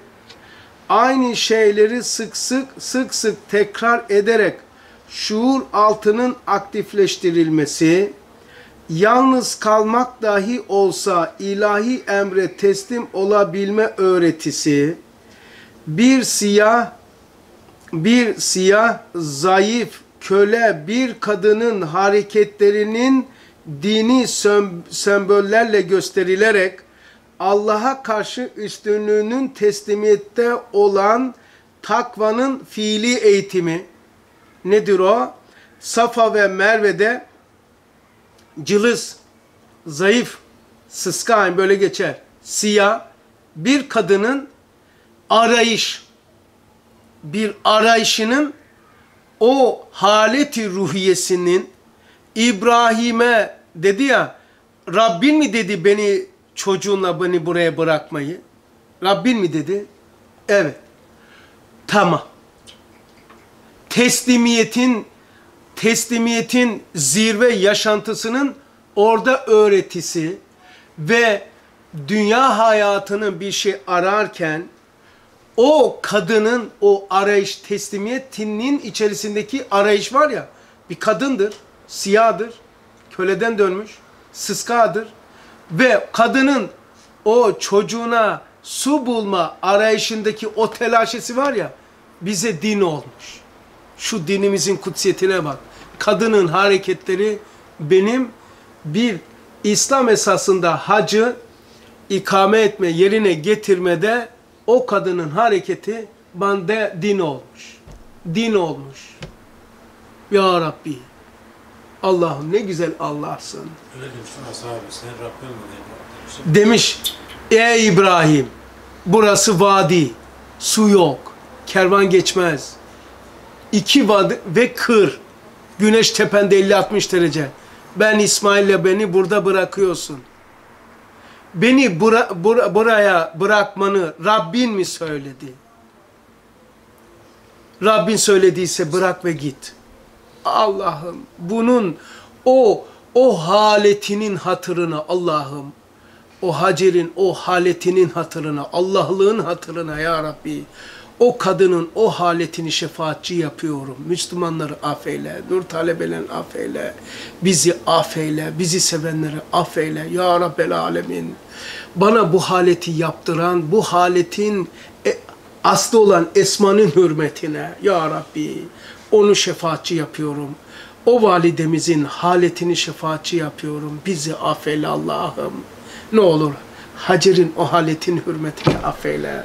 aynı şeyleri sık sık sık sık tekrar ederek şuur altının aktifleştirilmesi, yalnız kalmak dahi olsa ilahi emre teslim olabilme öğretisi, bir siyah, bir siyah, zayıf, köle bir kadının hareketlerinin dini sembollerle gösterilerek Allah'a karşı üstünlüğünün teslimiyette olan takvanın fiili eğitimi nedir o? Safa ve Merve'de cılız, zayıf, sıskayn böyle geçer. Siyah bir kadının arayış, bir arayışının o haleti ruhiyesinin İbrahim'e dedi ya Rabbin mi dedi beni çocuğunla beni buraya bırakmayı? Rabbin mi dedi? Evet. Tamam. Teslimiyetin teslimiyetin zirve yaşantısının orada öğretisi ve dünya hayatının bir şey ararken o kadının o arayış teslimiyetinin içerisindeki arayış var ya bir kadındır, siyahdır, köleden dönmüş, sıskadır ve kadının o çocuğuna su bulma arayışındaki o telaşesi var ya bize din olmuş. Şu dinimizin kutsiyetine bak. Kadının hareketleri benim bir İslam esasında hacı ikame etme, yerine getirmede o kadının hareketi bende din olmuş. Din olmuş. Ya Rabbi. Allah'ım ne güzel Allah'sın. Öyle demiştin ashab sen Rabbin mi. Demiş, ey İbrahim, burası vadi, su yok, kervan geçmez. İki vadi ve kır. Güneş tepende 50-60 derece. Ben İsmail'le beni burada bırakıyorsun. Beni bura, bura- buraya bırakmanı Rabbin mi söyledi? Rabbin söylediyse bırak ve git. Allah'ım bunun o o haletinin hatırına Allah'ım o Hacer'in o haletinin hatırına, Allahlığın hatırına ya Rabbi. O kadının o haletini şefaatçi yapıyorum. Müslümanları affeyle, nur talebelerini affeyle, bizi affeyle, bizi sevenleri affeyle ya Rabbel Alemin. Bana bu haleti yaptıran, bu haletin e, aslı olan esmanın hürmetine ya Rabbi onu şefaatçi yapıyorum. O validemizin haletini şefaatçi yapıyorum. Bizi affeyle Allah'ım. Ne olur Hacer'in o haletin hürmetine affeyle.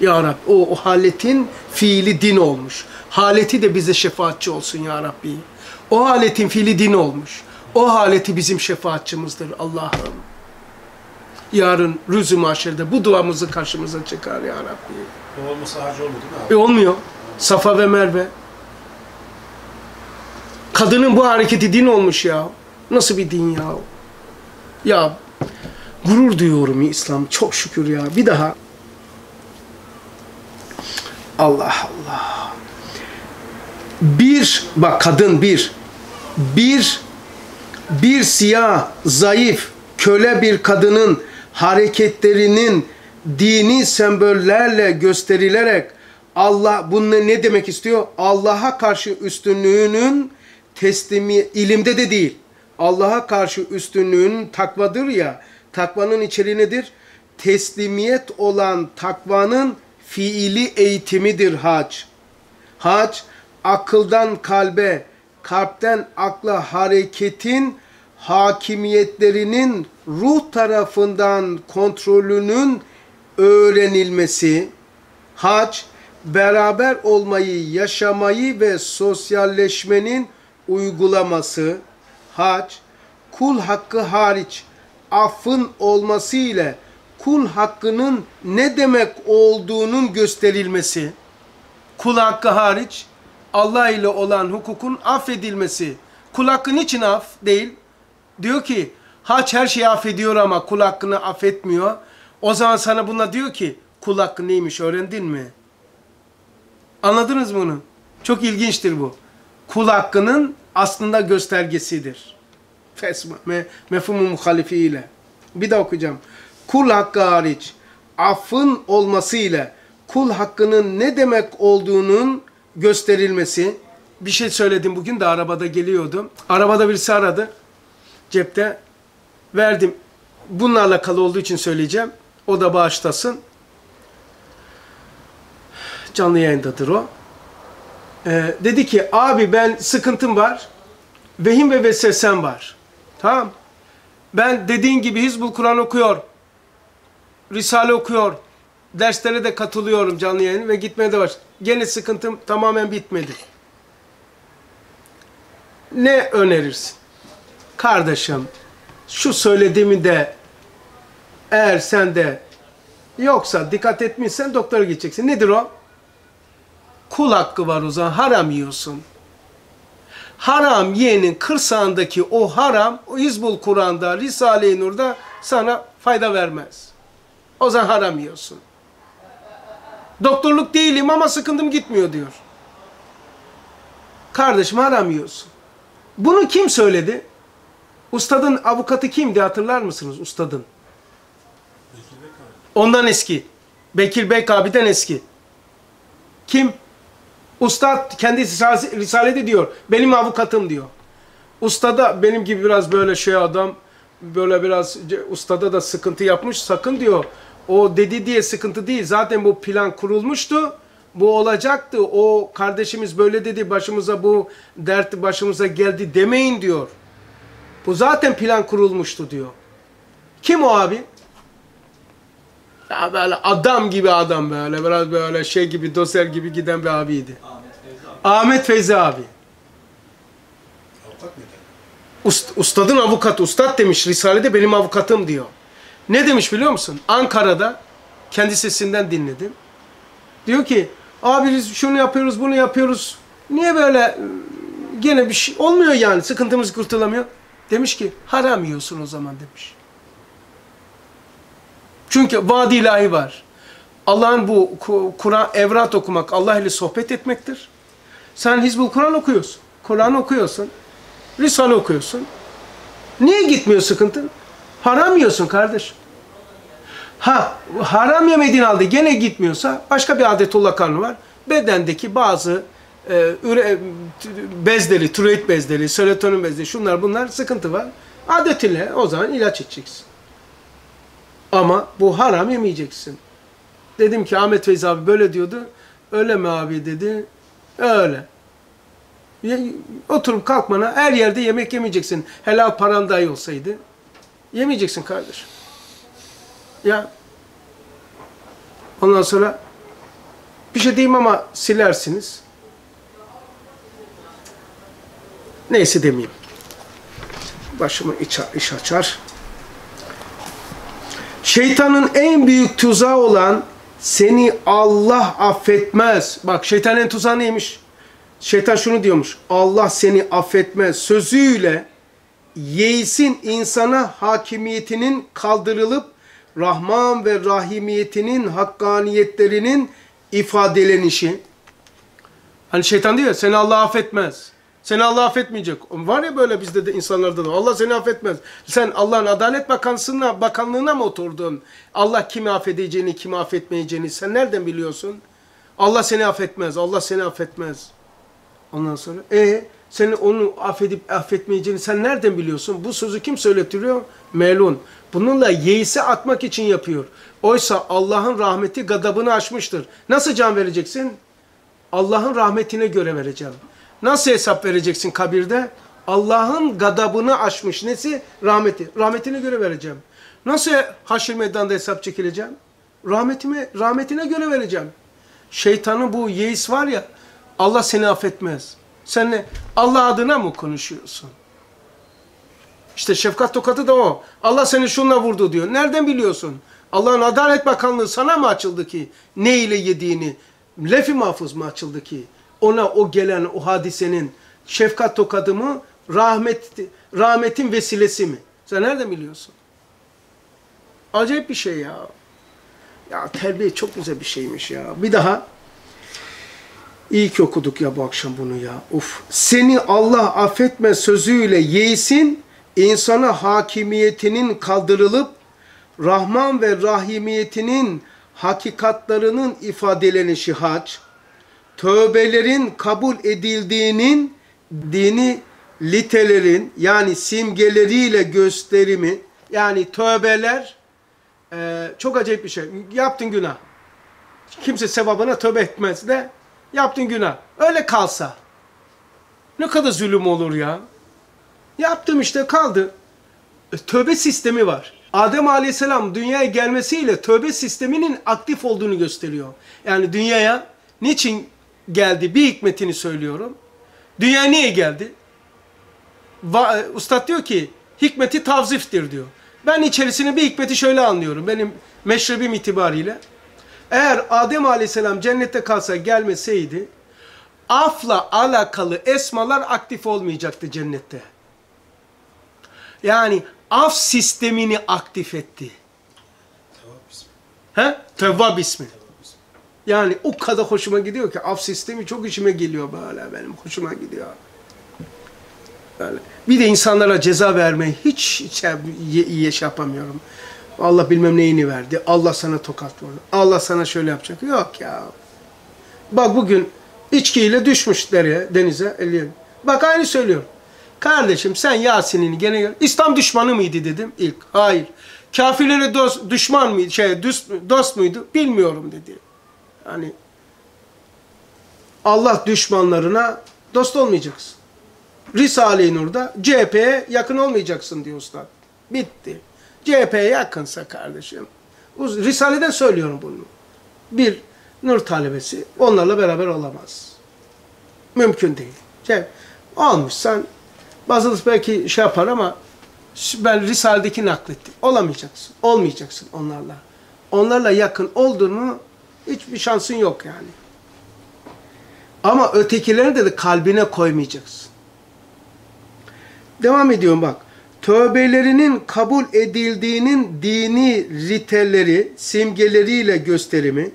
Ya Rabbi o, o haletin fiili din olmuş. Haleti de bize şefaatçi olsun ya Rabbi. O haletin fiili din olmuş. O haleti bizim şefaatçimizdir Allah'ım. Yarın rüzü mahşerde bu duamızı karşımıza çıkar ya Rabbi. O olmasa hacı olmadı değil mi abi? E olmuyor. Safa ve Merve. Kadının bu hareketi din olmuş ya. Nasıl bir din ya? Ya gurur duyuyorum İslam. Çok şükür ya. Bir daha. Allah Allah. Bir, bak kadın bir. Bir, bir siyah, zayıf, köle bir kadının hareketlerinin dini sembollerle gösterilerek Allah bunu ne demek istiyor? Allah'a karşı üstünlüğünün teslimi ilimde de değil. Allah'a karşı üstünlüğün takvadır ya. Takvanın içeriği nedir? Teslimiyet olan takvanın fiili eğitimidir hac. Hac akıldan kalbe, kalpten akla hareketin hakimiyetlerinin ruh tarafından kontrolünün öğrenilmesi, hac beraber olmayı, yaşamayı ve sosyalleşmenin uygulaması, hac kul hakkı hariç affın olması ile kul hakkının ne demek olduğunun gösterilmesi, kul hakkı hariç Allah ile olan hukukun affedilmesi. Kul hakkı niçin af değil? Diyor ki haç her şeyi affediyor ama kul hakkını affetmiyor. O zaman sana buna diyor ki kul hakkı neymiş öğrendin mi? Anladınız mı bunu? Çok ilginçtir bu. Kul hakkının aslında göstergesidir. Fesma, me, mefhumu muhalifiyle. Bir daha okuyacağım. Kul hakkı hariç affın olması ile kul hakkının ne demek olduğunun gösterilmesi. Bir şey söyledim bugün de arabada geliyordum. Arabada birisi aradı. Cepte verdim. Bununla alakalı olduğu için söyleyeceğim. O da bağışlasın. Canlı yayındadır o. Ee, dedi ki abi ben sıkıntım var. Vehim ve vesvesem var. Tamam. Ben dediğin gibi Hizbul Kur'an okuyor. Risale okuyor. Derslere de katılıyorum canlı yayın ve gitmeye de var. Gene sıkıntım tamamen bitmedi. Ne önerirsin? Kardeşim şu söylediğimi de eğer sen de yoksa dikkat etmişsen doktora gideceksin. Nedir o? Kul hakkı var o zaman haram yiyorsun. haram yiyenin kırsağındaki o haram, o İzbul Kur'an'da, Risale-i Nur'da sana fayda vermez. O zaman haram yiyorsun. Doktorluk değilim ama sıkıntım gitmiyor diyor. Kardeşim haram yiyorsun. Bunu kim söyledi? Ustadın avukatı kimdi hatırlar mısınız ustadın? Ondan eski. Bekir Bek abiden eski. Kim? Ustad kendi risale- risalede diyor. Benim avukatım diyor. Ustada benim gibi biraz böyle şey adam böyle biraz ustada da sıkıntı yapmış. Sakın diyor. O dedi diye sıkıntı değil. Zaten bu plan kurulmuştu. Bu olacaktı. O kardeşimiz böyle dedi. Başımıza bu dert başımıza geldi demeyin diyor. Bu zaten plan kurulmuştu diyor. Kim o abi? Ya böyle adam gibi adam böyle. Biraz böyle şey gibi doser gibi giden bir abiydi. Ahmet Feyzi abi. Avukat mıydı? Ust, ustadın avukatı. Ustad demiş Risale'de benim avukatım diyor. Ne demiş biliyor musun? Ankara'da kendi sesinden dinledim. Diyor ki abi biz şunu yapıyoruz bunu yapıyoruz. Niye böyle e, gene bir şey olmuyor yani sıkıntımız kurtulamıyor. Demiş ki haram yiyorsun o zaman demiş. Çünkü vaad ilahi var. Allah'ın bu Ku- Kur'an evrat okumak, Allah ile sohbet etmektir. Sen Hizbul Kur'an okuyorsun. Kur'an okuyorsun. Risale okuyorsun. Niye gitmiyor sıkıntın? Haram yiyorsun kardeş. Ha haram yemediğin halde gene gitmiyorsa başka bir adetullah kanunu var. Bedendeki bazı e, üre, bezleri, tiroid bezleri, serotonin bezleri şunlar bunlar sıkıntı var. Adet ile o zaman ilaç içeceksin. Ama bu haram yemeyeceksin. Dedim ki Ahmet Feyzi abi böyle diyordu. Öyle mi abi dedi. Öyle. Oturup kalkmana her yerde yemek yemeyeceksin. Helal paran dahi olsaydı. Yemeyeceksin kardeşim. Ya. Ondan sonra bir şey diyeyim ama silersiniz. Neyse demeyeyim. Başımı iş açar. Şeytanın en büyük tuzağı olan seni Allah affetmez. Bak şeytanın tuzağı neymiş? Şeytan şunu diyormuş. Allah seni affetmez sözüyle yeisin insana hakimiyetinin kaldırılıp Rahman ve Rahimiyetinin hakkaniyetlerinin ifadelenişi. Hani şeytan diyor seni Allah affetmez. Seni Allah affetmeyecek. Var ya böyle bizde de insanlarda da. Allah seni affetmez. Sen Allah'ın Adalet Bakanlığına, bakanlığına mı oturdun? Allah kimi affedeceğini, kimi affetmeyeceğini sen nereden biliyorsun? Allah seni affetmez. Allah seni affetmez. Ondan sonra e senin onu affedip affetmeyeceğini sen nereden biliyorsun? Bu sözü kim söyletiriyor? Melun. Bununla yeise atmak için yapıyor. Oysa Allah'ın rahmeti gadabını aşmıştır. Nasıl can vereceksin? Allah'ın rahmetine göre vereceğim. Nasıl hesap vereceksin kabirde? Allah'ın gadabını aşmış. Nesi? Rahmeti. Rahmetine göre vereceğim. Nasıl haşir meydanında hesap çekileceğim? Rahmetime, rahmetine göre vereceğim. Şeytanın bu yeis var ya, Allah seni affetmez. Sen ne? Allah adına mı konuşuyorsun? İşte şefkat tokadı da o. Allah seni şunla vurdu diyor. Nereden biliyorsun? Allah'ın Adalet Bakanlığı sana mı açıldı ki? Ne ile yediğini? Lefi mahfuz mu açıldı ki? Ona o gelen o hadisenin şefkat tokadı mı? Rahmet, rahmetin vesilesi mi? Sen nereden biliyorsun? Acayip bir şey ya. Ya terbiye çok güzel bir şeymiş ya. Bir daha. İyi ki okuduk ya bu akşam bunu ya. Uf. Seni Allah affetme sözüyle yeğsin, insana hakimiyetinin kaldırılıp, Rahman ve Rahimiyetinin hakikatlarının ifadelenişi hac, tövbelerin kabul edildiğinin dini litelerin yani simgeleriyle gösterimi yani tövbeler e, çok acayip bir şey. Yaptın günah. Kimse sevabına tövbe etmez de yaptın günah. Öyle kalsa. Ne kadar zulüm olur ya. Yaptım işte kaldı. E, Tövbe sistemi var. Adem Aleyhisselam dünyaya gelmesiyle tövbe sisteminin aktif olduğunu gösteriyor. Yani dünyaya niçin geldi bir hikmetini söylüyorum. Dünya niye geldi? Va- e, Ustad diyor ki hikmeti tavziftir diyor. Ben içerisine bir hikmeti şöyle anlıyorum. Benim meşrebim itibariyle. Eğer Adem Aleyhisselam cennette kalsa gelmeseydi afla alakalı esmalar aktif olmayacaktı cennette. Yani af sistemini aktif etti. Tevap ismi. He? Tevvab ismi. Yani o kadar hoşuma gidiyor ki af sistemi çok işime geliyor böyle benim hoşuma gidiyor. Böyle. Bir de insanlara ceza vermeyi hiç şey, ye- şey yapamıyorum. Allah bilmem neyini verdi. Allah sana tokat vurdu. Allah sana şöyle yapacak. Yok ya. Bak bugün içkiyle düşmüş dereye, denize elleyelim. Bak aynı söylüyorum. Kardeşim sen Yasin'ini gene gel. İslam düşmanı mıydı dedim ilk. Hayır. Kafirlere dost, düşman mıydı? Şey, dost, dost muydu? Bilmiyorum dedi. Hani Allah düşmanlarına dost olmayacaksın. Risale-i Nur'da CHP'ye yakın olmayacaksın diyor usta. Bitti. CHP'ye yakınsa kardeşim. Risale'den söylüyorum bunu. Bir Nur talebesi onlarla beraber olamaz. Mümkün değil. Şey, olmuşsan bazıları belki şey yapar ama ben Risale'deki naklettim. Olamayacaksın. Olmayacaksın onlarla. Onlarla yakın olduğunu hiçbir şansın yok yani. Ama ötekilerini de, kalbine koymayacaksın. Devam ediyorum bak. Tövbelerinin kabul edildiğinin dini ritelleri, simgeleriyle gösterimi,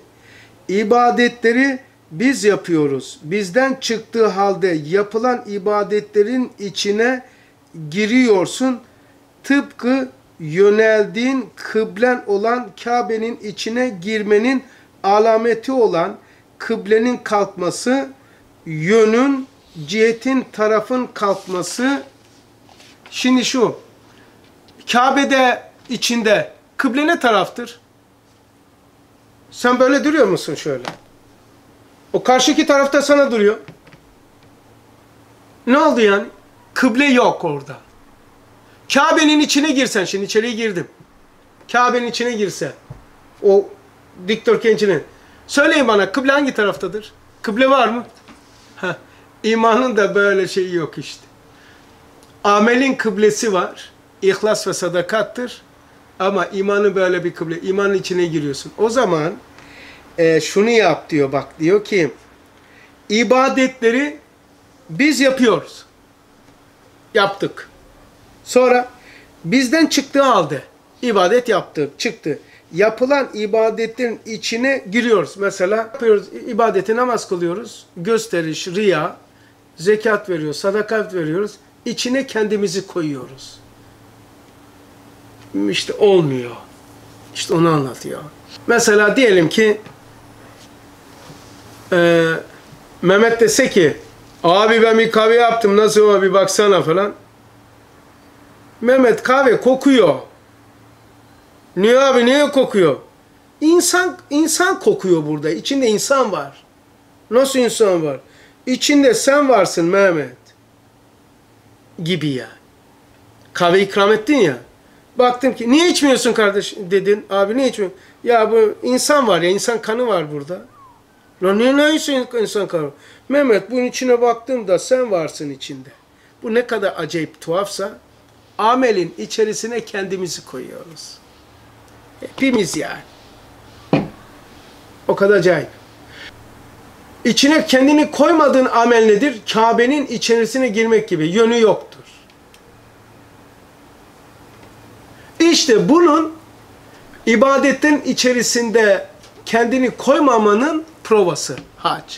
ibadetleri biz yapıyoruz. Bizden çıktığı halde yapılan ibadetlerin içine giriyorsun. Tıpkı yöneldiğin kıblen olan Kabe'nin içine girmenin alameti olan kıblenin kalkması, yönün, cihetin, tarafın kalkması. Şimdi şu, Kabe'de içinde kıble ne taraftır? Sen böyle duruyor musun şöyle? O karşıki tarafta sana duruyor. Ne oldu yani? Kıble yok orada. Kabe'nin içine girsen, şimdi içeriye girdim. Kabe'nin içine girse, o dikdörtgen içine. Söyleyin bana, kıble hangi taraftadır? Kıble var mı? Heh, imanın da böyle şeyi yok işte. Amelin kıblesi var. İhlas ve sadakattır. Ama imanın böyle bir kıble. İmanın içine giriyorsun. O zaman e, şunu yap diyor bak diyor ki ibadetleri biz yapıyoruz. Yaptık. Sonra bizden çıktığı halde ibadet yaptık, çıktı. Yapılan ibadetlerin içine giriyoruz. Mesela yapıyoruz, ibadeti namaz kılıyoruz. Gösteriş, riya, zekat veriyoruz, sadakat veriyoruz. İçine kendimizi koyuyoruz. İşte olmuyor. İşte onu anlatıyor. Mesela diyelim ki e, Mehmet dese ki abi ben bir kahve yaptım nasıl ama bir baksana falan. Mehmet kahve kokuyor. Niye abi niye kokuyor? İnsan insan kokuyor burada. İçinde insan var. Nasıl insan var? İçinde sen varsın Mehmet. Gibi ya. Kahve ikram ettin ya. Baktım ki niye içmiyorsun kardeş dedin. Abi niye içmiyorsun? Ya bu insan var ya insan kanı var burada. Lan niye ne insan, kanı? Mehmet bunun içine baktığımda sen varsın içinde. Bu ne kadar acayip tuhafsa amelin içerisine kendimizi koyuyoruz. Hepimiz yani. O kadar acayip. İçine kendini koymadığın amel nedir? Kabe'nin içerisine girmek gibi. Yönü yoktur. İşte bunun ibadetin içerisinde kendini koymamanın provası hac.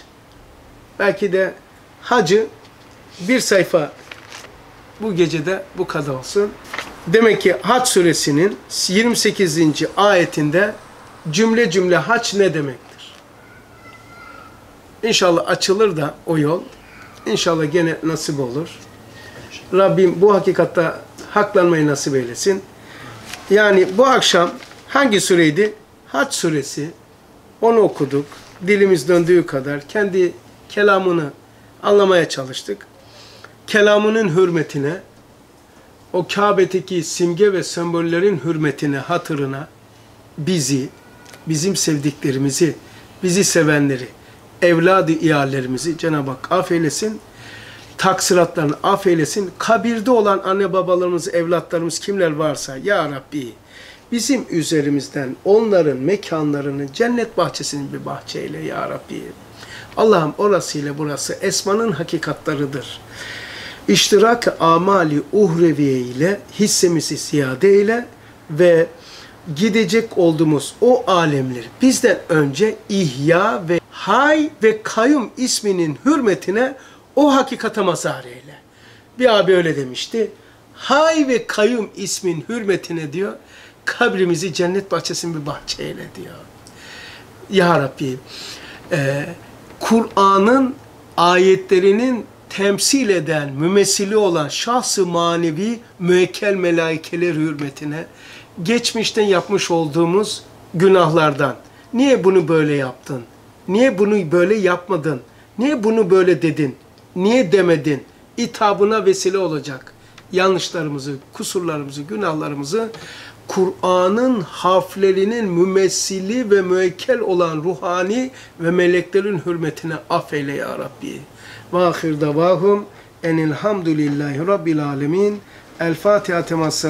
Belki de hacı bir sayfa bu gecede bu kadar olsun. Demek ki Hac suresinin 28. ayetinde cümle cümle hac ne demektir? İnşallah açılır da o yol. İnşallah gene nasip olur. Rabbim bu hakikatta haklanmayı nasip eylesin. Yani bu akşam hangi sureydi? Hac suresi. Onu okuduk. Dilimiz döndüğü kadar kendi kelamını anlamaya çalıştık. Kelamının hürmetine, o Kabe'deki simge ve sembollerin hürmetine, hatırına bizi, bizim sevdiklerimizi, bizi sevenleri, evladı iyallerimizi Cenab-ı Hak affeylesin. Taksiratlarını affeylesin. Kabirde olan anne babalarımız, evlatlarımız kimler varsa Ya Rabbi bizim üzerimizden onların mekanlarını cennet bahçesinin bir bahçeyle Ya Rabbi. Allah'ım orasıyla burası esmanın hakikatlarıdır. İştirak amali uhreviye ile hissemizi ziyade eyle ve gidecek olduğumuz o alemleri bizden önce ihya ve hay ve kayyum isminin hürmetine o hakikate mazhar eyle. Bir abi öyle demişti. Hay ve kayyum ismin hürmetine diyor, kabrimizi cennet bahçesinin bir bahçe eyle diyor. Ya Rabbi, e, Kur'an'ın ayetlerinin temsil eden, mümessili olan şahsı manevi müekkel melaikeler hürmetine geçmişten yapmış olduğumuz günahlardan niye bunu böyle yaptın? Niye bunu böyle yapmadın? Niye bunu böyle dedin? Niye demedin? İtabına vesile olacak. Yanlışlarımızı, kusurlarımızı, günahlarımızı Kur'an'ın harflerinin mümessili ve müekkel olan ruhani ve meleklerin hürmetine affeyle ya Rabbi. Ve ahir davahum enilhamdülillahi rabbil alemin. El Fatiha temas.